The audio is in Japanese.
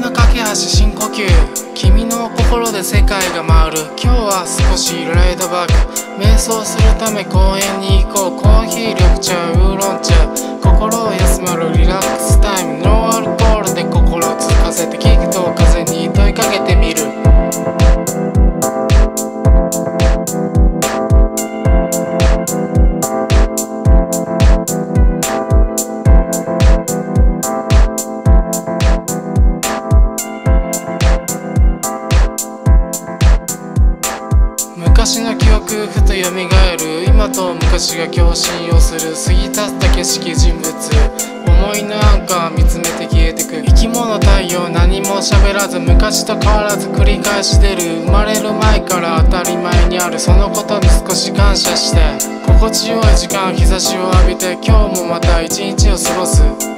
の架け橋深呼吸。君の心で世界が回る。今日は少しライドバック。瞑想するため公園に行こう。コーヒー緑茶ウーロン茶昔の記憶ふと蘇る。今と昔が共振をする。過ぎ去った景色人物。思いのアンカー見つめて消えてく。生き物太陽何も喋らず昔と変わらず繰り返し出る。生まれる前から当たり前にある。そのことに少し感謝して。心地よい時間日差しを浴びて今日もまた一日を過ごす「